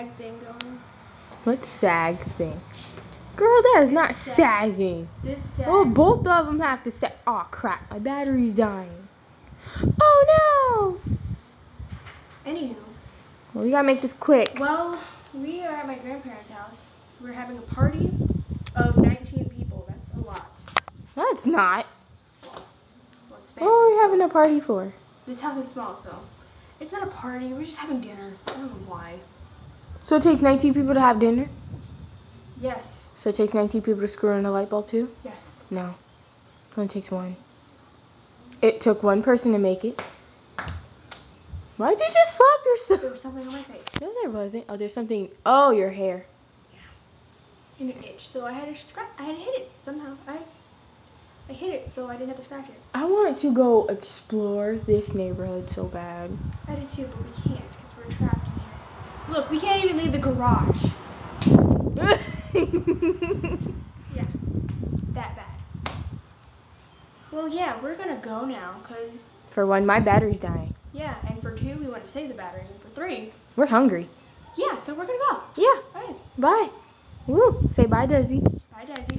sag thing going. What sag thing? Girl, that is not Sag. sagging. This oh, sag. Oh, both of them have to sag. Oh crap, my battery's dying. Oh no! Anywho, Well, we gotta make this quick. well, we are at my grandparents' house. We're having a party of 19 people. That's a lot. That's not. Well, it's What are we having a party for? This house is small, so it's not a party. We're just having dinner. I don't know why. So it takes 19 people to have dinner? Yes. So it takes 19 people to screw in a light bulb too? Yes. No. It only takes one. It took one person to make it. Why'd you just slap yourself? There was something on my face. No, there wasn't. Oh, there's something. Oh, your hair. Yeah. And it itched, so I had to scratch. I had to hit it somehow. I I hit it, so I didn't have to scratch it. I want to go explore this neighborhood so bad. I did too, but we can't because we're trapped. Look, we can't even leave the garage. Yeah, that bad. Well, yeah, we're gonna go now, cause For one, my battery's dying. yeah, and for two, we want to save the battery, and for three, We're hungry. yeah, so we're gonna go. Yeah. All right, Bye. Woo. Say bye, Desi. bye, Daisy.